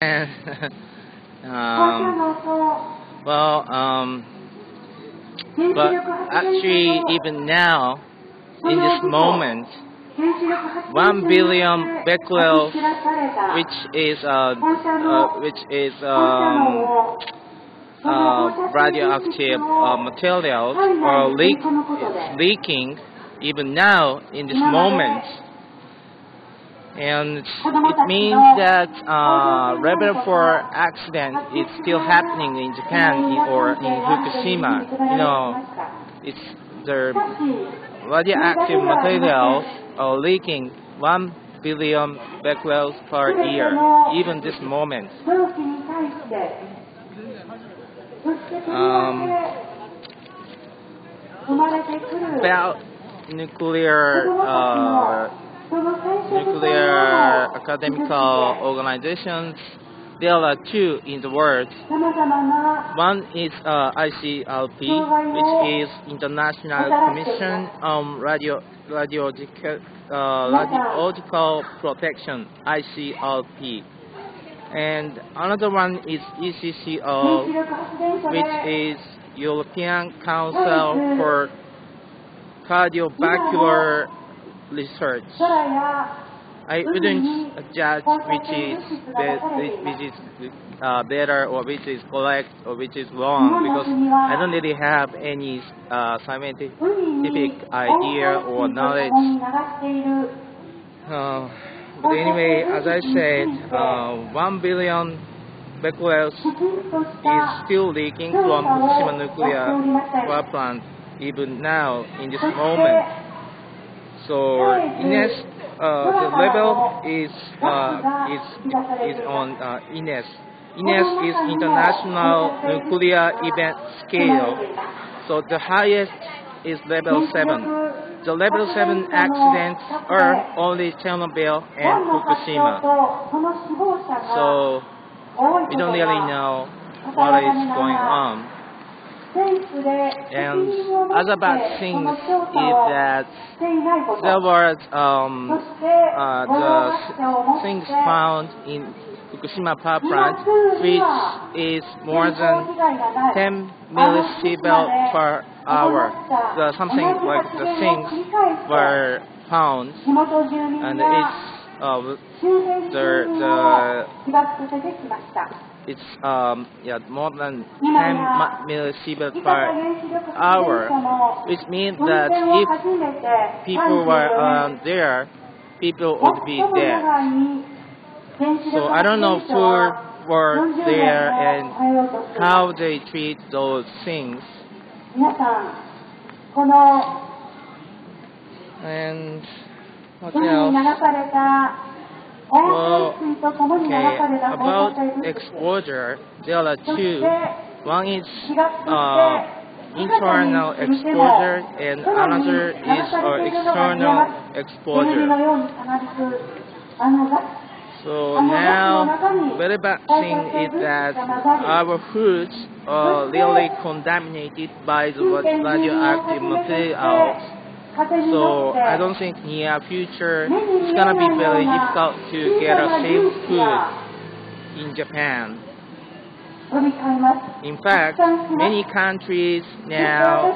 um, well, um, but actually, even now, in this moment, one billion becquerel, which is uh, uh, which is um, uh, radioactive uh, materials, are leak leaking even now in this moment and it means that uh, level 4 accident is still happening in Japan or in Fukushima. You know, it's the radioactive materials are leaking 1 billion becquerels per year, even this moment. Um, about nuclear uh, nuclear academical organizations. There are two in the world. One is uh, ICRP, which is International Commission on Radio, Radiological, uh, Radiological Protection, ICRP. And another one is ECCO, which is European Council for Cardiovascular research. I wouldn't judge which is which is uh, better or which is correct or which is wrong because I don't really have any uh, scientific idea or knowledge. Uh, but anyway, as I said, uh, one billion becquerels is still leaking from Fukushima nuclear power plant even now in this moment. So INES, uh, the level is uh, is is on uh, INES. INES is International Nuclear Event Scale. So the highest is level 7. The level 7 accidents are only Chernobyl and Fukushima. So we don't really know what is going on. And other bad things is that there were um, uh, the things found in Fukushima power plant, which is more than 10 millisievert per hour. The, something like the things were found, and it's uh, the, the it's um, yeah, more than 10 millisievert per hour, which means that if people were um, there, people would be dead. So I don't know who were there and how they treat those things. And what else? Well, okay, about exposure, there are two. One is uh, internal exposure and another is uh, external exposure. So now, very bad thing is that our foods are really contaminated by the radioactive materials. So I don't think near future it's gonna be very difficult to get a safe food in Japan. In fact, many countries now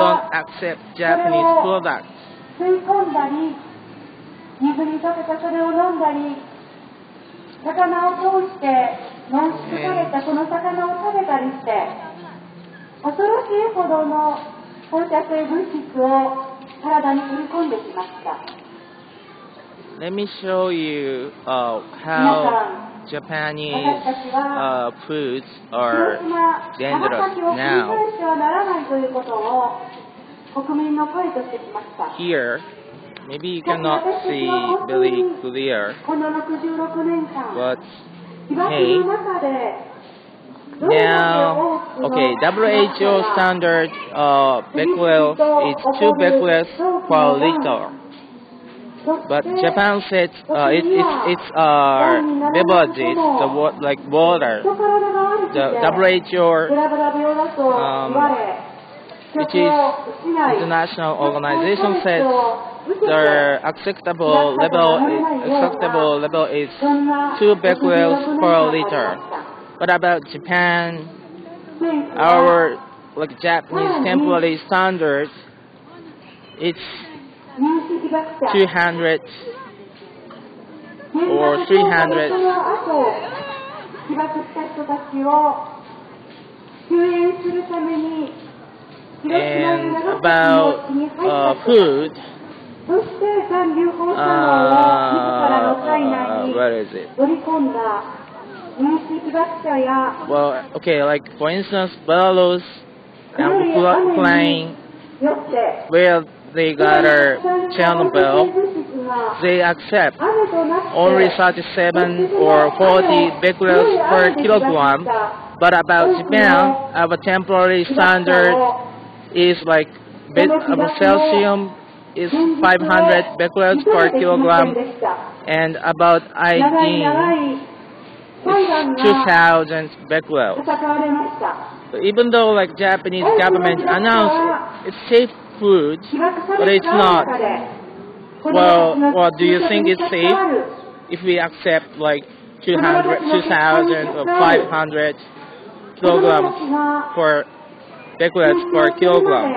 don't accept Japanese products. 魚を通して濃縮されたこの魚を食べたりして恐ろしいほどの放射性物質を let me show you uh, how Japanese uh, foods are dangerous now. Here, maybe you cannot see very clear, but hey, now, okay, WHO standard uh, becquerel is 2 becquerels per liter. But Japan said uh, it, it, it's uh, beverages, the wa like water. The WHO um, which is international organization says the acceptable level acceptable level is two becquerels per liter. What about Japan? Our like Japanese temporary standard, it's 200 or 300. And about uh, food, uh, uh, what is it? Well, okay, like for instance, Belarus and Ukraine, where they got a Chernobyl, they accept only 37 or 40 becquerels per kilogram, but about Japan, our temporary standard is like bit of cesium is 500 becquerels per kilogram, and about iodine 2000 Becquerel. Even though like Japanese government announced it's safe food, but it's not. Well, well, do you think it's safe if we accept like 200, 2,000 or 500 kilograms for Becquerels per kilogram?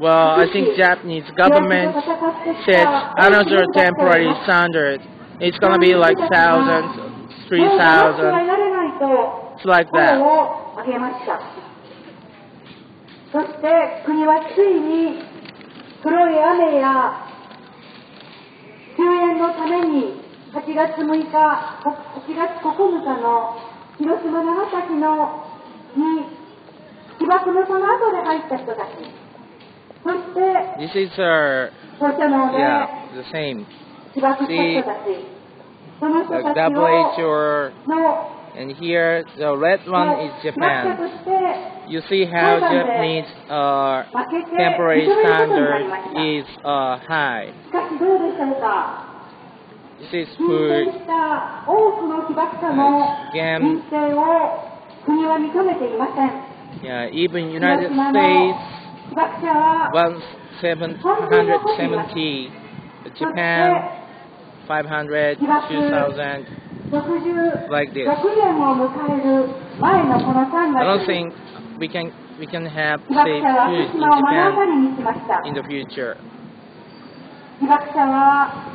Well, I think Japanese government set another temporary standard It's gonna be like thousands, three ら thousand. It's like 声 that. そして国はついに黒い雨や救援のために8月6日8月9日の広島長崎のに被爆のその後で入った人たちそして This is uh, 放射能で yeah, the same. 被爆した人たち like double H or and here the red one is Japan. You see how Japanese uh, temporary standard is uh, high. This is food. uh, game. Yeah, even United States 170, Japan. 500, 2000. 66 like this. 年を迎える前のこの3 I don't 月 think we can we can have 被爆 safe 者は food 福 in 島を目の当た Japan りにしました in the future. 被爆者は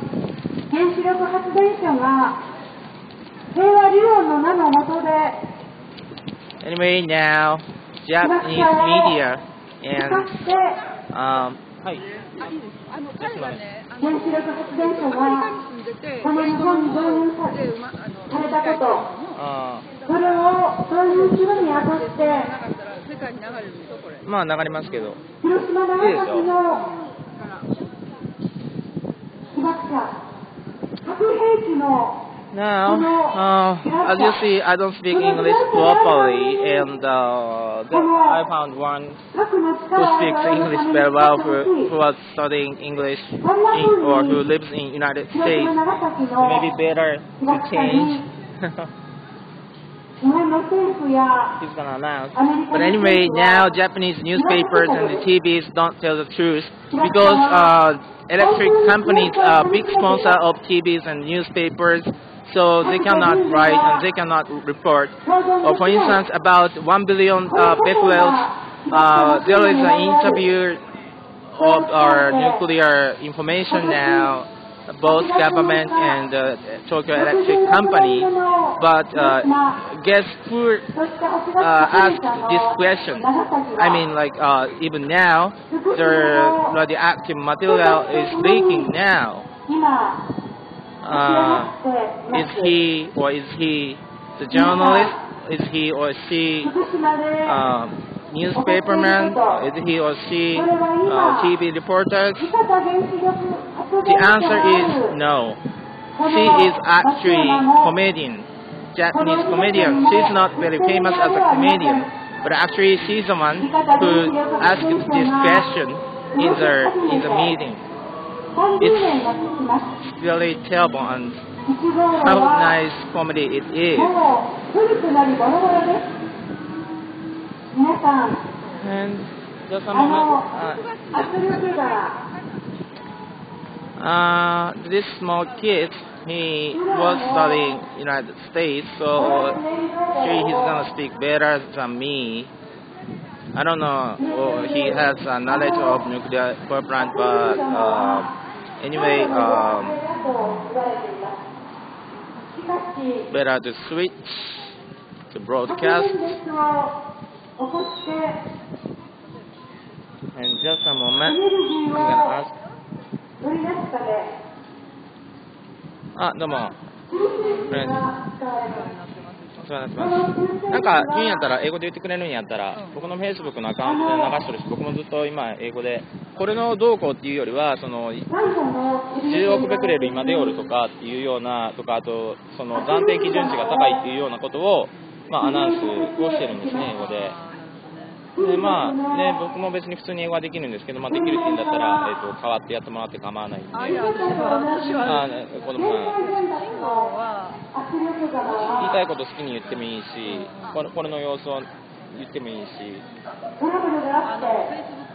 原子力発電所が平和理論の名のもとで Anyway, now 被爆 Japanese 者を media 使 and って um, はい。あの彼がね、あの原子力発電所アメリカがに住んでて、この日本に導入さで、ま、あのされたことあそれを導入するにあたってなかったら世界に流れるんでしょこれ。ーまあ流れますけど。広島長崎の被爆者核兵器の Now, uh, as you see, I don't speak English properly, and uh, I found one who speaks English very well who, was studying English in, or who lives in United States. Maybe better to change. He's gonna announce. But anyway, now Japanese newspapers and the TVs don't tell the truth because uh, electric companies are big sponsor of TVs and newspapers so they cannot write and they cannot report. Or for instance, about 1 billion uh, uh, there is an interview of our nuclear information now, both government and uh, Tokyo Electric Company, but uh, guess who uh, asked this question? I mean, like uh, even now, the radioactive material is leaking now uh, is he or is he the journalist? Is he or she uh, um, newspaperman? Is he or she uh, TV reporter? The answer is no. She is actually comedian, Japanese comedian. She's not very famous as a comedian, but actually she's the one who asked this question in the in the meeting. It's really terrible and how nice comedy it is. And just a moment. Uh, uh, this small kid, he was studying United States, so sure he's gonna speak better than me. I don't know. he has a knowledge of nuclear plant, but. Uh, anyway, um, better to switch to 発 broadcast. And just a エ moment, I'm ー gonna を ask. あ、どうも。お世話になってます。なんか言うんやったら、英語で言ってくれるんやったら、僕の Facebook のアカウントで流してるし、僕もずっと今、英語で、これのどうこうっていうよりは、その、10億ベクレル今出おるとかっていうような、とか、あと、その暫定基準値が高いっていうようなことを、まあ、アナウンスをしてるんですね、英語で。で、まあ、ね、僕も別に普通に英語はできるんですけど、まあ、できるって言うんだったら、えっ、と、代わってやってもらって構わないんで。あいや私は私はあね、子供言いたいこと好きに言ってもいいし、これこれの様子を言ってもいいし、あの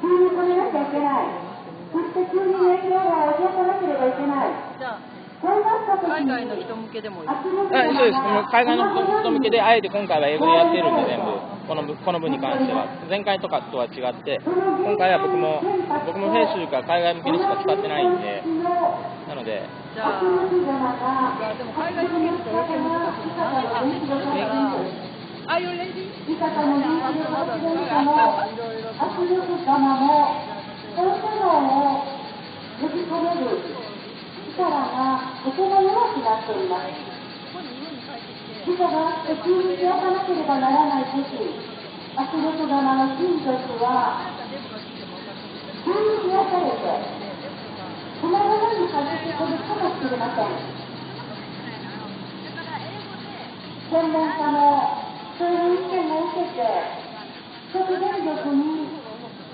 で流す急に止めなきゃいけない。そして急に影響が起こさなければいけない。海外の人向けでもいい。あそうです、海外の人向けで、あえて今回は英語でやってるんで、全部、このこの分に関しては。前回とかとは違って、今回は僕も、僕もフェイスが海外向けにしか使ってないんで、なので、じゃあいやでも海外向けって余計難しいな。だからあいうレディ味方の人気の発電者も圧力釜も放射能を呼び込める力がとても弱くなっています。事故があって急に開かなければならない時圧力釜の金属は急に開かれてこのままに外してくるかもしれません。専門家のそういう意見を受けて 直電力に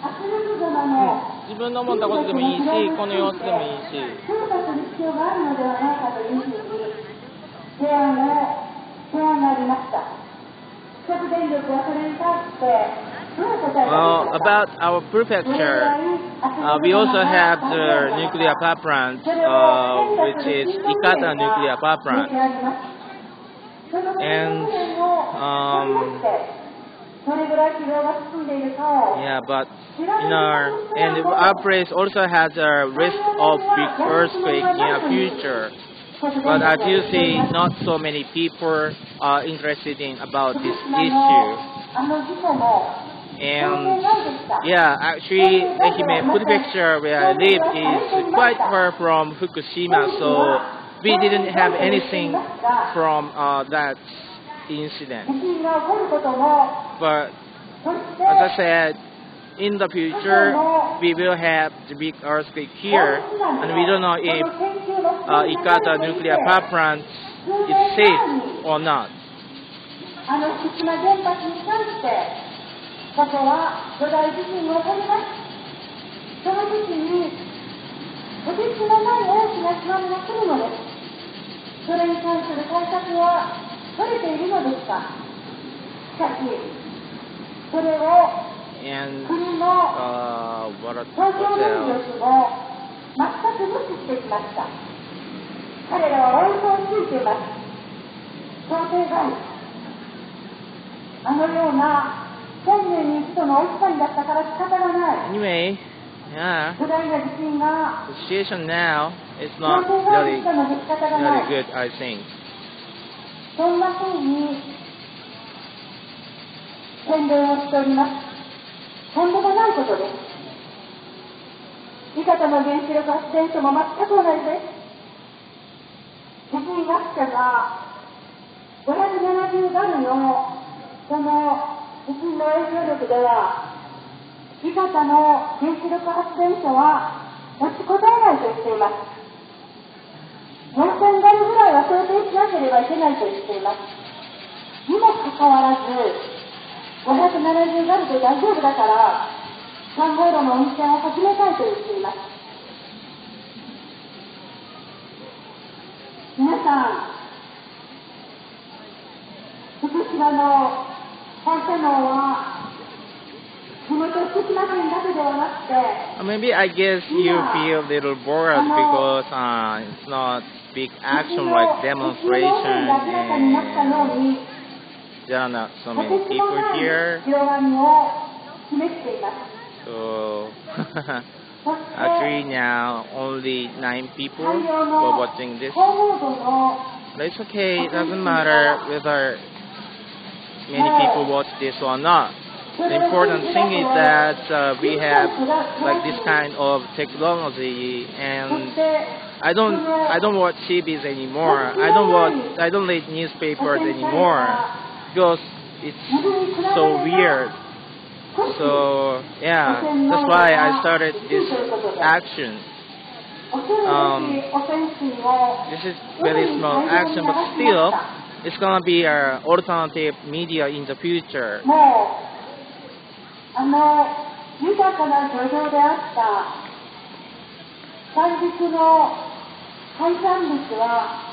圧力釜の自分の思ったことでもいいし、この様子でもいいし、調査する必要があるのではないかというふうに提案を提案がありました直電力はそれに対してどう答え well, た about our prefecture, uh, we also have the nuclear power plant, uh, which is Ikata nuclear power plant. And, um, yeah, but in our and our place also has a risk of big earthquake in the future. But as you see, not so many people are interested in about this issue. And yeah, actually, Ehime Prefecture where I live is quite far from Fukushima, so we didn't have anything from uh, that incident. But as I said, in the future, we will have the big earthquake here, and we don't know if uh, Ikata nuclear power plant is safe or not. あの福島原発に関して、ここは巨大地震が起こります。その時に、とてつもない大きな津波が来るのです。それに関する対策は 取れているのですか？しかし、それを And 国の uh, what, what 東京電 else? 力を全く無視してきました。彼らは割とついています。想定外。あのような千年に一度の大きさにだったから仕方がない。Anyway, yeah, the situation now is 想 not really really い。good, I think. そんな風に宣伝をしております。とんでもないことです。伊方の原子力発電所も全く同じです。地震学者が570ガルのその地震の影響力では、伊方の原子力発電所は持ちこたえないと言っています。4000ガルぐらいは想定しなければいけないと言っています。にもかかわらず、570ガルで大丈夫だから、3号路の運転を始めたいと言っています。皆さん、福島の本線たのは Maybe I guess you feel a little bored because uh, it's not big action like demonstration and there are not so many people here. So actually now only nine people were watching this. But it's okay, it doesn't matter whether many people watch this or not. The important thing is that uh, we have like this kind of technology, and I don't I don't watch TVs anymore. I don't watch I don't read newspapers anymore because it's so weird. So yeah, that's why I started this action. Um, this is very small action, but still, it's gonna be an alternative media in the future. あの豊かな漁場であった三陸の海産物は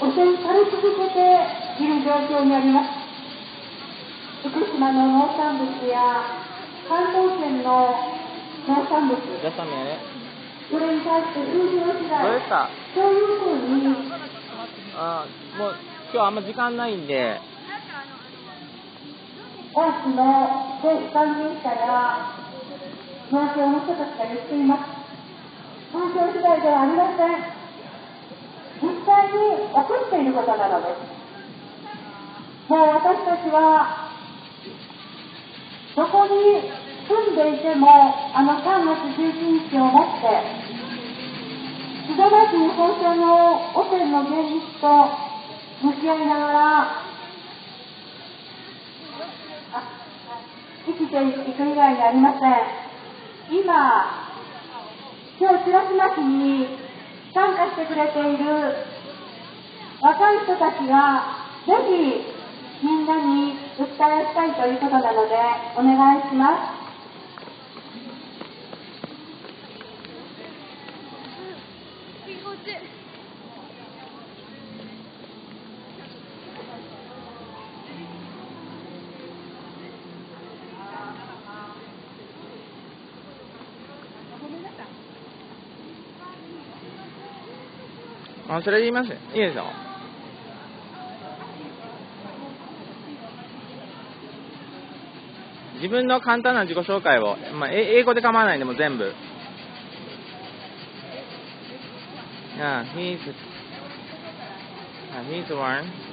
汚染され続けている状況にあります。福島の農産物や関東圏の農産物.それに対して数字の次第どうですかそういうふうに。あもう今日あんま時間ないんで、多くの政府関係者や農協の人たちが言っています。風評次第ではありません。実際に起こっていることなのです。もう私たちは、どこに住んでいても、あの3月11日をもって、すさまじい放射能汚染の現実と向き合いながら、生きていく以外にありません。今、今日白島市に参加してくれている若い人たちが、ぜひみんなに訴えしたいということなので、お願いします。あそれで言いますいいですよ。自分の簡単な自己紹介を、まあ、英語で構わないんでも全部。Yeah, he's, yeah, he's one.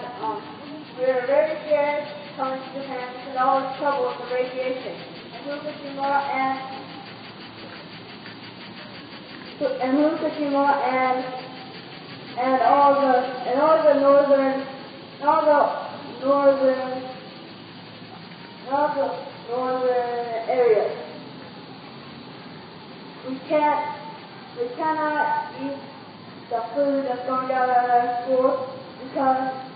And um, we were very scared to Japan because of all the trouble the radiation. And Fukushima and and Fukushima and and all the and all the northern all the northern all the northern areas. We can't we cannot eat the food that's going down our school because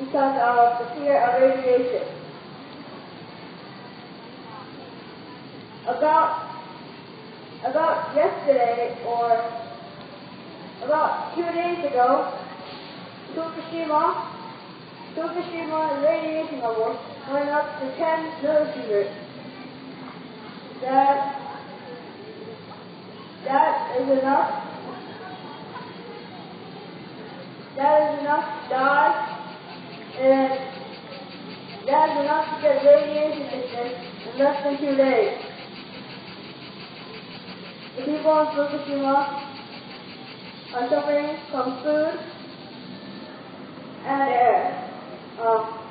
because of the fear of radiation. About about yesterday or about two days ago, Fukushima Fukushima radiation level went up to 10 millimeters. That that is enough. That is enough to die, and that is enough to get radiation sickness in less than two days. The people in Fukushima are suffering from food and air. Um,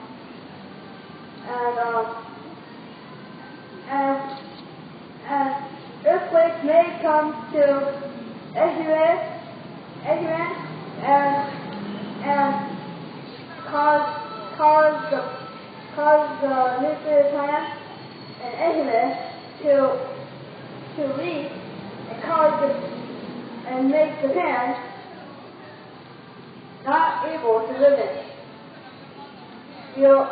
and um, and and earthquake may come to Ehime, and and cause cause the cause the nuclear plant and Ehime to to leak and cause the and make Japan not able to live in. You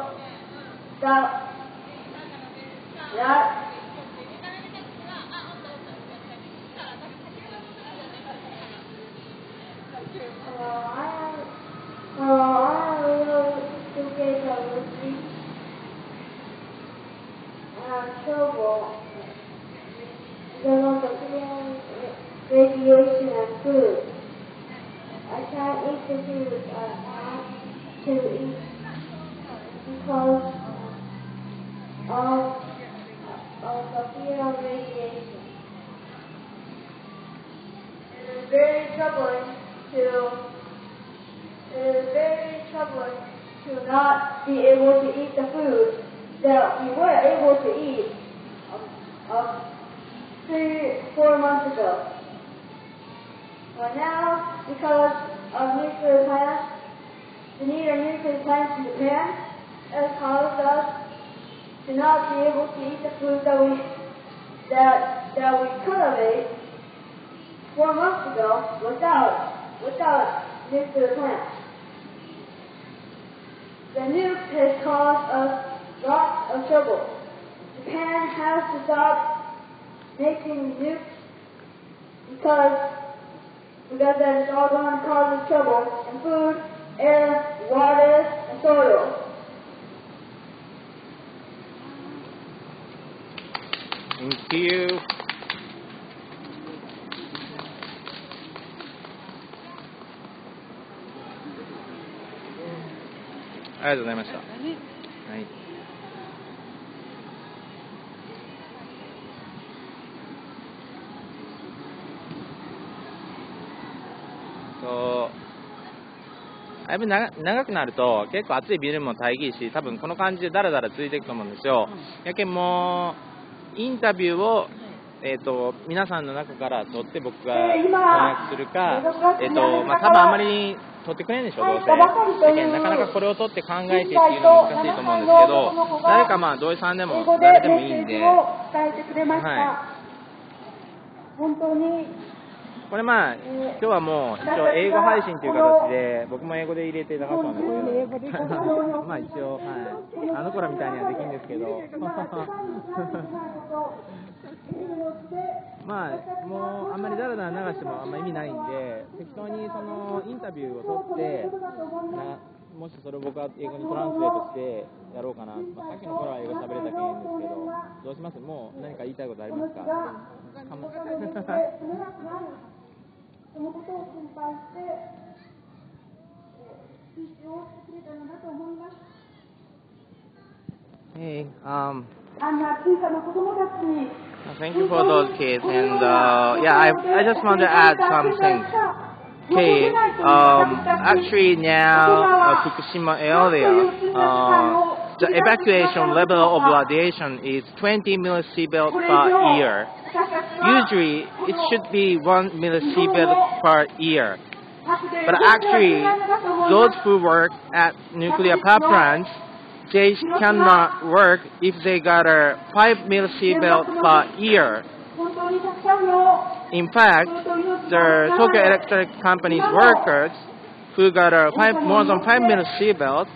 that that uh, I am uh, I am a little too gay to live I trouble because of the radiation and food. I can't eat the food I have to eat because of, of the fear of radiation. It is very troubling to it is very troubling to not be able to eat the food that we were able to eat um, three, four months ago. But now, because of nuclear plants, the need of nuclear plants in Japan has caused us to not be able to eat the food that we that that we could have ate four months ago without without nuclear plants. The nuke has caused us lots of trouble. Japan has to stop making nukes because because that is all going to cause us trouble in food, air, water, and soil. Thank you.ありがとうございました。 はい。とだいぶ長長くなると結構暑いビルも大義し多分この感じでだらだら続いていくと思うんですよ、やけんもうインタビューを、えー、と皆さんの中から取って僕が翻訳するか、えーとまあ、多分あまり取ってくれんでしょどうせ。なかなかこれを取って考えてっていうのは難しいと思うんですけど誰かまあ土井さんでも誰でもいいんで。はい。本当に。これまあ、今日はもう一応英語配信という形で、僕も英語で入れて流したんです。けど、まあ一応、はい、あの子らみたいにはできるんですけど、まあ、もうあんまりだらだら流してもあんま意味ないんで、適当にそのインタビューを取って、なもしそれを僕は英語にトランスレートしてやろうかな、まあ、さっきの頃は英語喋れたけんいいんですけど、どうします？もう何か言いたいことありますか？かも。そのことを心配して、をしてくれたのだと思います。Hey, um, あんな小さな子供たちに、thank you for those kids, and uh, yeah, I, I just want to add something. Okay, um, actually now uh, Fukushima area, uh, the evacuation level of radiation is 20 millisievert per year. Usually it should be 1 millisievert per year. But actually, those who work at nuclear power plants, they cannot work if they got a 5 millisievert per year. In fact, the Tokyo Electric Company's workers who got a five, more than 5 millisievert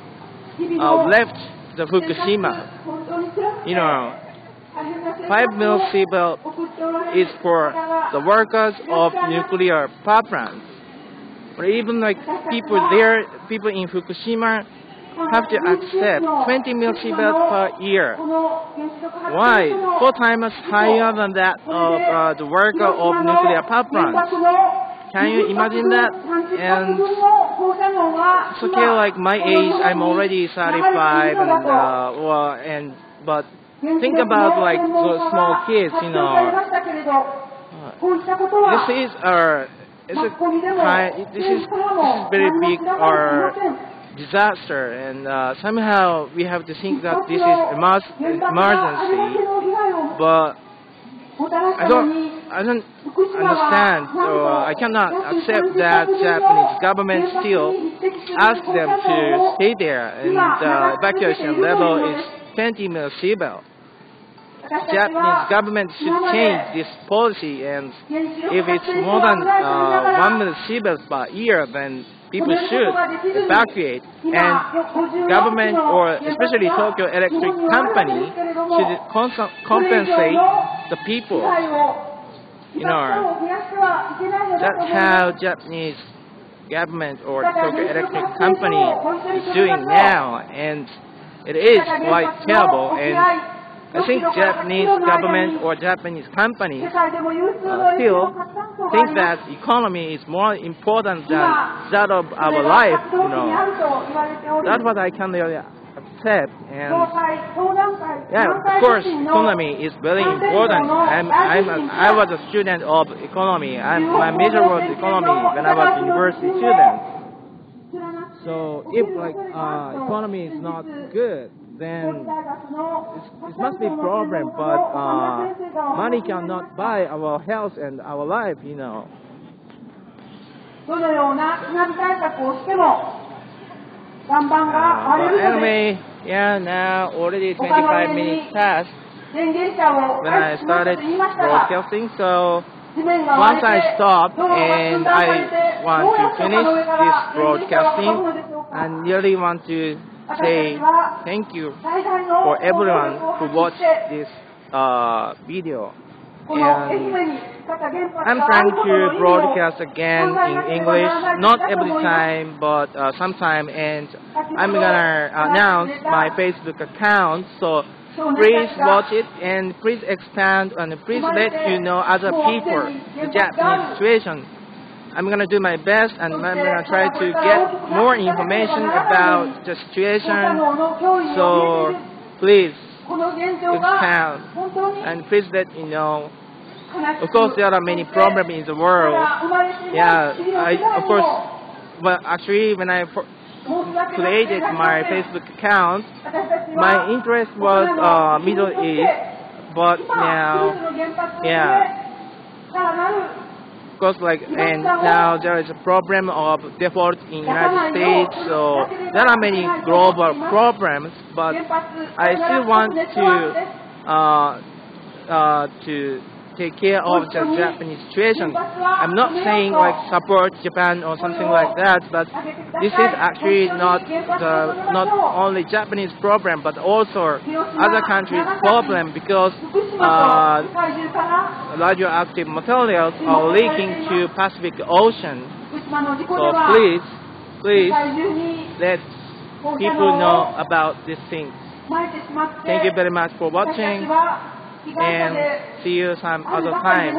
uh, left the Fukushima. You know, 5 millisievert is for the workers of nuclear power plants. But even like people there, people in Fukushima, have to accept 20 millisieverts per year. Why? Four times higher than that of uh, the worker of nuclear power plants. Can you imagine that? And scale like my age, I'm already 35, and uh, well, and but think about like the small kids, you know. Uh, this is our. Uh, this is very big or disaster, and uh, somehow we have to think that this is emer- emergency. But I don't, I don't understand or I cannot accept that Japanese government still asks them to stay there and the evacuation level is 20 millisievert. Japanese government should change this policy and if it's more than uh, 1 millisievert per year then people should evacuate and government or especially Tokyo Electric Company should compensate the people. You know, that's how Japanese government or Tokyo Electric Company is doing now and it is quite terrible and I think Japanese government or Japanese companies uh, still think that economy is more important than that of our life, you know. That's what I can really accept. And yeah, of course, economy is very important. I'm, I'm a, I was a student of economy. I'm, my major was economy when I was university student. So if like uh, economy is not good, then it must be a problem. But uh, money cannot buy our health and our life, you know. どのような津波対策をしても岩盤が Uh, 割 but れるので anyway, yeah, now already 25 minutes passed 電源車を when I 開始しました started と言いましたが broadcasting. So 地面が割 once れて I stop 道路が寸 and 断されて I どう want やっ to て finish この上から this 電源車を運ぶの broadcasting, でしょうか I really want to say thank you for everyone who watched this uh, video. And I'm trying to broadcast again in English, not every time, but uh, sometime. And I'm gonna announce my Facebook account, so please watch it and please expand and please let you know other people the Japanese situation. I'm going to do my best and I'm going to try to get more information about the situation. So please help. and please let me know. Of course, there are many problems in the world. Yeah, I, of course, well, actually, when I created my Facebook account, my interest was uh, Middle East, but now, yeah course, like and now there is a problem of default in United States, so there are many global problems. But I still want to uh, uh, to take care of the Japanese situation. I'm not saying like support Japan or something like that, but this is actually not the not only Japanese problem, but also other countries' problem because uh, radioactive materials are leaking to Pacific Ocean. So please, please let people know about this thing. Thank you very much for watching. and で see you some ある other ばかりで time.